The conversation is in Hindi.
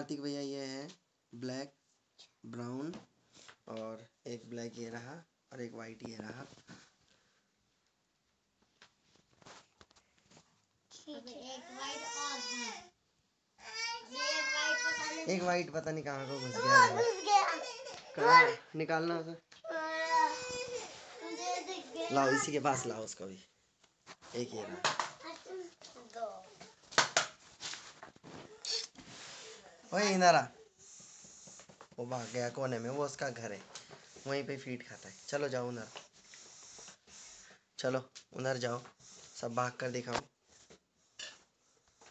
कार्तिक भैया ये है। ब्लैक ब्राउन और एक ब्लैक ये रहा और एक वाइट ये रहा। एक वाइट पता नहीं कहाँ को घुस गया कहाँ निकालना उसे। लाओ इसी के पास लाओ उसको भी। एक ये रहा। ओए इधर वो भाग गया कोने में वो उसका घर है। वहीं पे फीट खाता है। चलो जाओ उधर। चलो उधर जाओ। सब भाग कर दिखाओ।